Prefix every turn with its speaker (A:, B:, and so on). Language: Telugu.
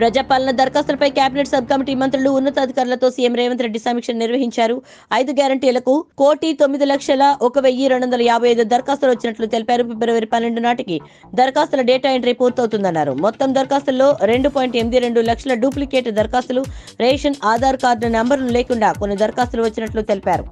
A: ప్రజాపాలన దరఖాస్తులపై కేబినెట్ సబ్ కమిటీ మంత్రులు ఉన్నతాధికారులతో సీఎం రేవంత్ రెడ్డి సమీక్ష నిర్వహించారు. ఐదు గ్యారంటీలకు కోటి తొమ్మిది లక్షల ఒక వెయ్యి రెండు వందల యాభై ఐదు దరఖాస్తులు వచ్చినట్లు తెలిపారు. ఫిబ్రవరి పన్నెండు నాటికి దరఖాస్తుల డేటా ఎంట్రీ పూర్తవుతుందన్నారు. మొత్తం దరఖాస్తుల్లో రెండు పాయింట్ ఎనిమిది రెండు లక్షల డూప్లికేట్ దరఖాస్తులు రేషన్ ఆధార్ కార్డు నంబర్లు లేకుండా కొన్ని దరఖాస్తులు వచ్చినట్లు తెలిపారు.